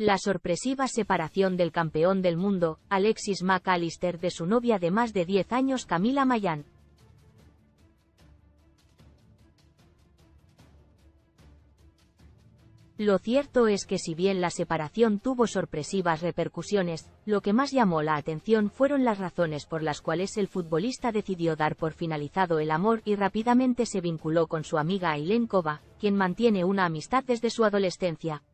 La sorpresiva separación del campeón del mundo, Alexis McAllister de su novia de más de 10 años Camila Mayan. Lo cierto es que si bien la separación tuvo sorpresivas repercusiones, lo que más llamó la atención fueron las razones por las cuales el futbolista decidió dar por finalizado el amor y rápidamente se vinculó con su amiga Aileen Kova, quien mantiene una amistad desde su adolescencia.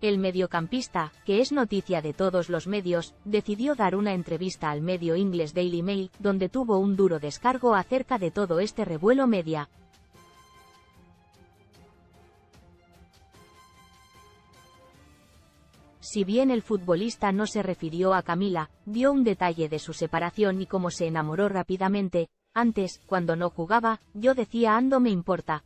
El mediocampista, que es noticia de todos los medios, decidió dar una entrevista al medio inglés Daily Mail, donde tuvo un duro descargo acerca de todo este revuelo media. Si bien el futbolista no se refirió a Camila, dio un detalle de su separación y cómo se enamoró rápidamente, antes, cuando no jugaba, yo decía ando me importa,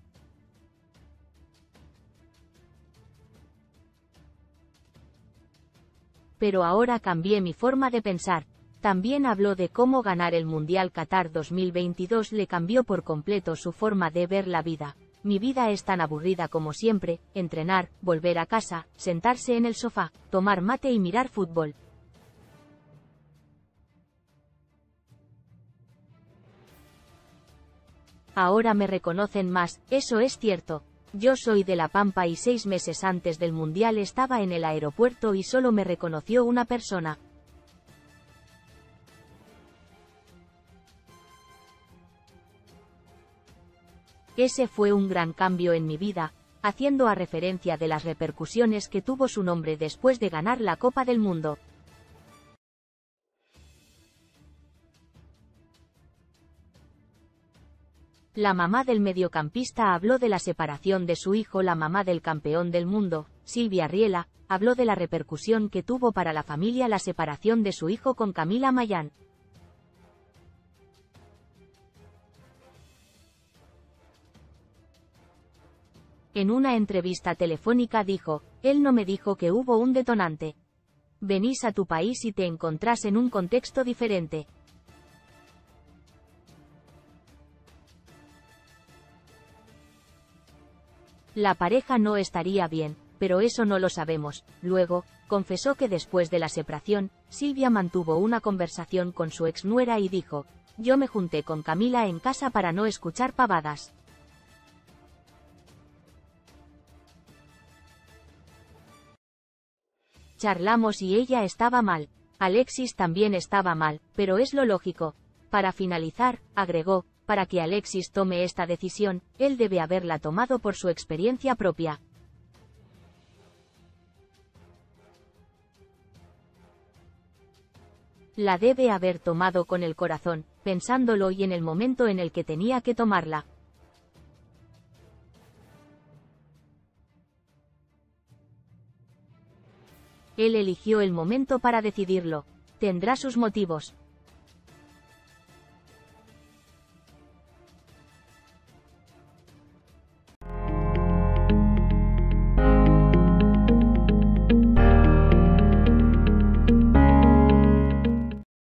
pero ahora cambié mi forma de pensar. También habló de cómo ganar el Mundial Qatar 2022 le cambió por completo su forma de ver la vida. Mi vida es tan aburrida como siempre, entrenar, volver a casa, sentarse en el sofá, tomar mate y mirar fútbol. Ahora me reconocen más, eso es cierto, yo soy de La Pampa y seis meses antes del Mundial estaba en el aeropuerto y solo me reconoció una persona. Ese fue un gran cambio en mi vida, haciendo a referencia de las repercusiones que tuvo su nombre después de ganar la Copa del Mundo. La mamá del mediocampista habló de la separación de su hijo. La mamá del campeón del mundo, Silvia Riela, habló de la repercusión que tuvo para la familia la separación de su hijo con Camila Mayán. En una entrevista telefónica dijo, él no me dijo que hubo un detonante. Venís a tu país y te encontrás en un contexto diferente. La pareja no estaría bien, pero eso no lo sabemos. Luego, confesó que después de la separación, Silvia mantuvo una conversación con su ex nuera y dijo, yo me junté con Camila en casa para no escuchar pavadas. Charlamos y ella estaba mal. Alexis también estaba mal, pero es lo lógico. Para finalizar, agregó, para que Alexis tome esta decisión, él debe haberla tomado por su experiencia propia. La debe haber tomado con el corazón, pensándolo y en el momento en el que tenía que tomarla. Él eligió el momento para decidirlo. Tendrá sus motivos,